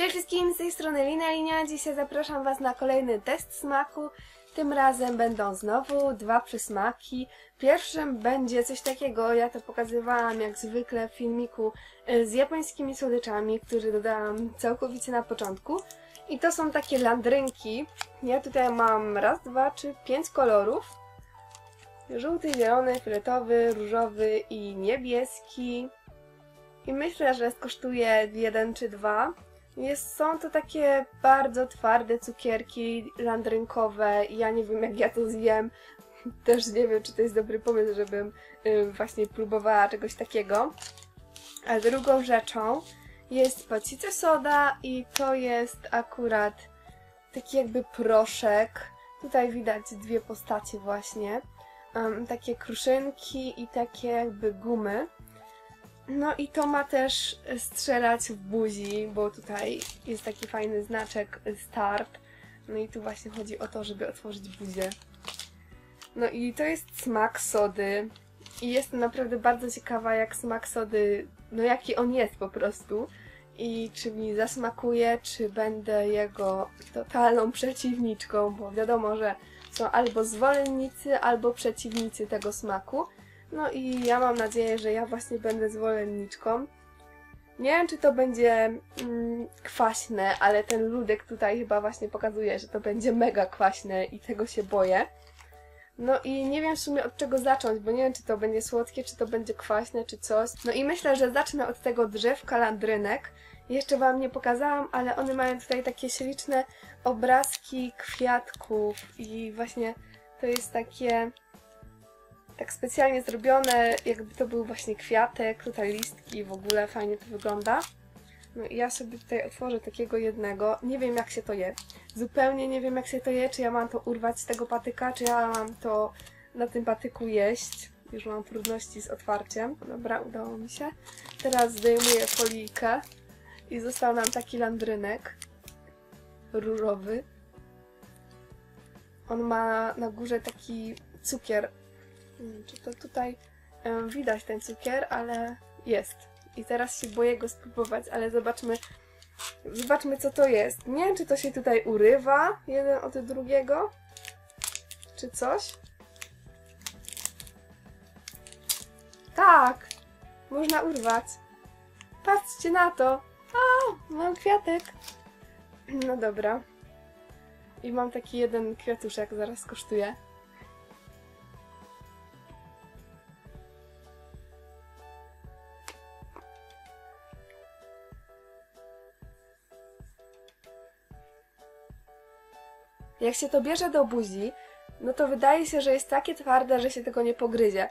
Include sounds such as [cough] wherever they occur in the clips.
Cześć wszystkim, z tej strony Lina Linia. Dzisiaj zapraszam Was na kolejny test smaku. Tym razem będą znowu dwa przysmaki. Pierwszym będzie coś takiego, ja to pokazywałam jak zwykle w filmiku y, z japońskimi słodyczami, który dodałam całkowicie na początku. I to są takie landrynki. Ja tutaj mam raz, dwa, trzy, pięć kolorów. Żółty, zielony, fioletowy, różowy i niebieski. I myślę, że skosztuje jeden czy dwa. Jest, są to takie bardzo twarde cukierki landrynkowe. Ja nie wiem, jak ja to zjem. [laughs] Też nie wiem, czy to jest dobry pomysł, żebym y, właśnie próbowała czegoś takiego. A drugą rzeczą jest pacice soda i to jest akurat taki jakby proszek. Tutaj widać dwie postacie właśnie. Um, takie kruszynki i takie jakby gumy. No i to ma też strzelać w buzi, bo tutaj jest taki fajny znaczek start. No i tu właśnie chodzi o to, żeby otworzyć buzię. No i to jest smak sody. I jestem naprawdę bardzo ciekawa, jak smak sody, no jaki on jest po prostu. I czy mi zasmakuje, czy będę jego totalną przeciwniczką, bo wiadomo, że są albo zwolennicy, albo przeciwnicy tego smaku. No i ja mam nadzieję, że ja właśnie będę zwolenniczką. Nie wiem, czy to będzie mm, kwaśne, ale ten ludek tutaj chyba właśnie pokazuje, że to będzie mega kwaśne i tego się boję. No i nie wiem w sumie od czego zacząć, bo nie wiem, czy to będzie słodkie, czy to będzie kwaśne, czy coś. No i myślę, że zacznę od tego drzewka landrynek. Jeszcze Wam nie pokazałam, ale one mają tutaj takie śliczne obrazki kwiatków i właśnie to jest takie tak specjalnie zrobione, jakby to był właśnie kwiatek, tutaj listki, w ogóle fajnie to wygląda. No i ja sobie tutaj otworzę takiego jednego. Nie wiem jak się to je. Zupełnie nie wiem jak się to je, czy ja mam to urwać z tego patyka, czy ja mam to na tym patyku jeść. Już mam trudności z otwarciem. Dobra, udało mi się. Teraz zdejmuję folijkę i został nam taki landrynek różowy. On ma na górze taki cukier nie wiem, czy to tutaj um, widać ten cukier, ale jest. I teraz się boję go spróbować, ale zobaczmy, zobaczmy co to jest. Nie wiem, czy to się tutaj urywa jeden od drugiego, czy coś. Tak, można urwać. Patrzcie na to. A, mam kwiatek. No dobra. I mam taki jeden kwiatuszek, zaraz kosztuje. Jak się to bierze do buzi, no to wydaje się, że jest takie twarde, że się tego nie pogryzie.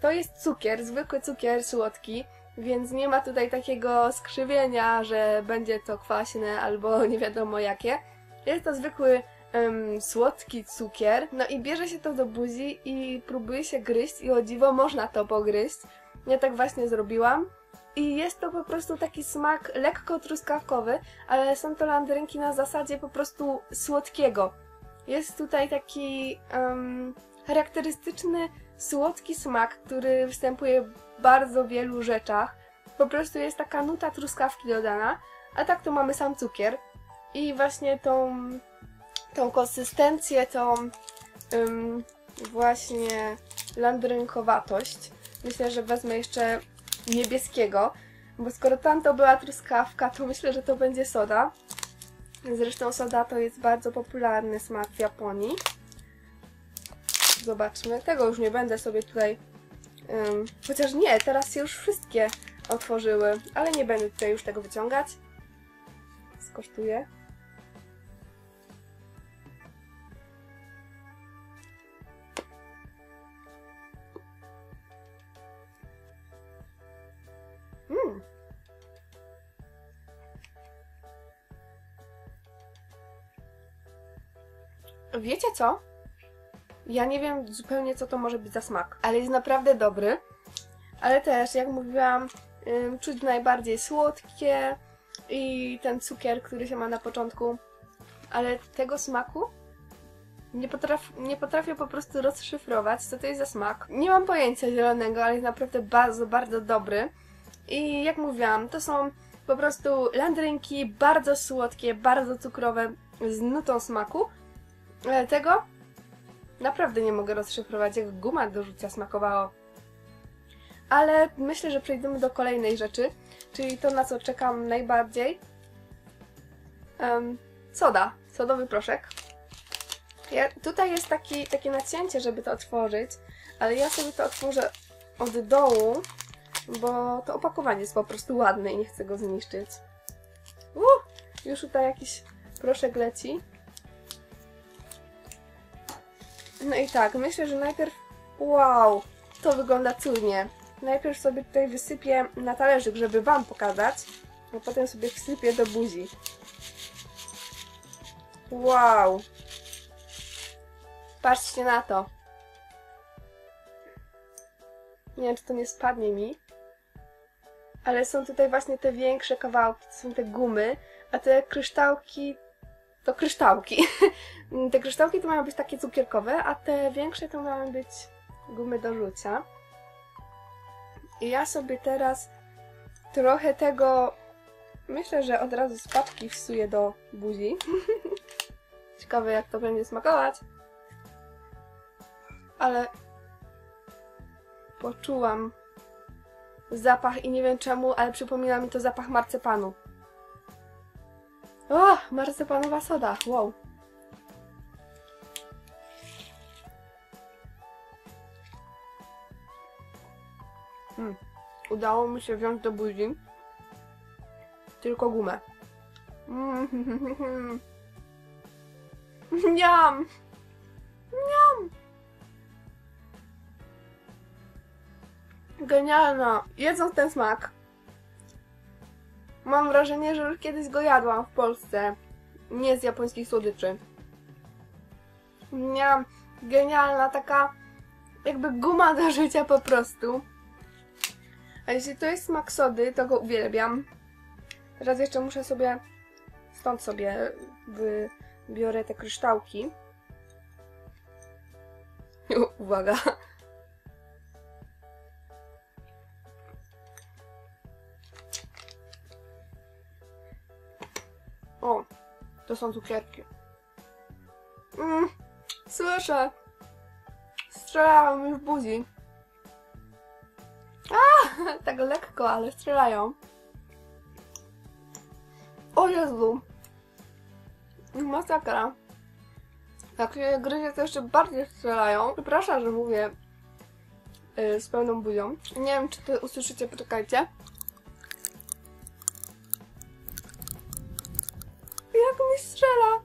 To jest cukier, zwykły cukier słodki, więc nie ma tutaj takiego skrzywienia, że będzie to kwaśne albo [laughs] nie wiadomo jakie. Jest to zwykły um, słodki cukier, no i bierze się to do buzi i próbuje się gryźć i o dziwo można to pogryźć. Ja tak właśnie zrobiłam. I jest to po prostu taki smak lekko truskawkowy, ale są to landrynki na zasadzie po prostu słodkiego. Jest tutaj taki um, charakterystyczny, słodki smak, który występuje w bardzo wielu rzeczach. Po prostu jest taka nuta truskawki dodana, a tak to mamy sam cukier. I właśnie tą, tą konsystencję, tą um, właśnie landrynkowatość. Myślę, że wezmę jeszcze niebieskiego, bo skoro tamto była truskawka, to myślę, że to będzie soda. Zresztą soda to jest bardzo popularny smak w Japonii. Zobaczmy. Tego już nie będę sobie tutaj... Um, chociaż nie, teraz się już wszystkie otworzyły, ale nie będę tutaj już tego wyciągać. Skosztuję. Wiecie co? Ja nie wiem zupełnie co to może być za smak, ale jest naprawdę dobry. Ale też, jak mówiłam, czuć najbardziej słodkie i ten cukier, który się ma na początku. Ale tego smaku nie, potraf, nie potrafię po prostu rozszyfrować, co to jest za smak. Nie mam pojęcia zielonego, ale jest naprawdę bardzo, bardzo dobry. I jak mówiłam, to są Po prostu landrynki bardzo słodkie, bardzo cukrowe, z nutą smaku. Ale tego naprawdę nie mogę rozszyfrować, jak guma do rzucia smakowało. Ale myślę, że przejdziemy do kolejnej rzeczy, czyli to, na co czekam najbardziej. Em, soda, sodowy proszek. Ja, tutaj jest taki, takie nacięcie, żeby to otworzyć, ale ja sobie to otworzę od dołu, bo to opakowanie jest po prostu ładne i nie chcę go zniszczyć. Uh, już tutaj jakiś proszek leci. No i tak, myślę, że najpierw... Wow, to wygląda cudnie. Najpierw sobie tutaj wysypię na talerzyk, żeby Wam pokazać, a potem sobie wsypię do buzi. Wow! Patrzcie na to. Nie wiem, czy to nie spadnie mi. Ale są tutaj właśnie te większe kawałki, to są te gumy, a te kryształki to kryształki. [laughs] te kryształki to mają być takie cukierkowe, a te większe to mają być gumy do rzucia. I ja sobie teraz trochę tego, myślę, że od razu z paczki wsuję do buzi. [laughs] Ciekawe jak to będzie smakować. Ale poczułam zapach i nie wiem czemu, ale przypomina mi to zapach marcepanu. O, marcepanowa soda, wow. Hmm. Udało mi się wziąć do buzi tylko gumę. Mm. [laughs] Niam! Niam! Genialna! Jedząc ten smak, mam wrażenie, że już kiedyś go jadłam w Polsce. Nie z japońskich słodyczy. Miałam genialna, taka jakby guma do [laughs] życia po prostu. A jeśli to jest smak sody, to go uwielbiam. Teraz jeszcze muszę sobie, stąd sobie wybiorę te kryształki. [laughs] Uwaga. To są cukierki. Mm, słyszę. Strzelają mi w buzi. A, [laughs] tak lekko, ale strzelają. O Jezu. Masakra. Jak się gryzie, to jeszcze bardziej strzelają. Przepraszam, że mówię yy, z pełną buzią. Nie wiem, czy to usłyszycie, poczekajcie. Mi strzela!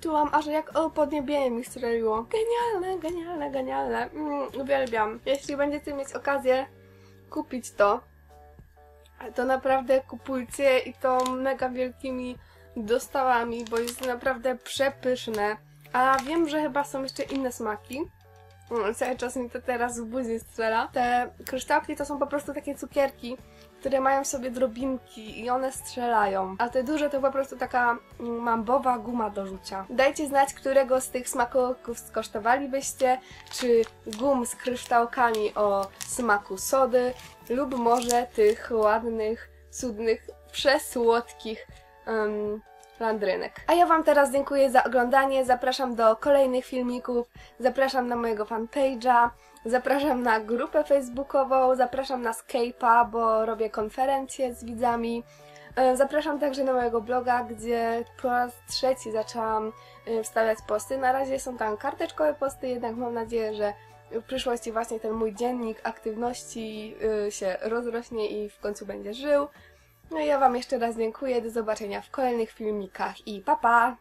Czułam aż jak o podniebienie mi strzeliło. Genialne, genialne, genialne. Mm, uwielbiam. Jeśli będziecie mieć okazję kupić to, to naprawdę kupujcie i to mega wielkimi dostałami, bo jest naprawdę przepyszne. A wiem, że chyba są jeszcze inne smaki. Mm, Cały czas mi to teraz w buzi strzela. Te kryształki to są po prostu takie cukierki, które mają w sobie drobinki i one strzelają. A te duże to po prostu taka mambowa guma do rzucia. Dajcie znać, którego z tych smakołyków skosztowalibyście, czy gum z kryształkami o smaku sody, lub może tych ładnych, cudnych, przesłodkich um, landrynek. A ja Wam teraz dziękuję za oglądanie, zapraszam do kolejnych filmików, zapraszam na mojego fanpage'a, zapraszam na grupę facebookową, zapraszam na Skype'a, bo robię konferencje z widzami. E, Zapraszam także na mojego bloga, gdzie po raz trzeci zaczęłam e, wstawiać posty. Na razie są tam karteczkowe posty, jednak mam nadzieję, że w przyszłości właśnie ten mój dziennik aktywności y, się rozrośnie i w końcu będzie żył. No i ja Wam jeszcze raz dziękuję, do zobaczenia w kolejnych filmikach i pa pa!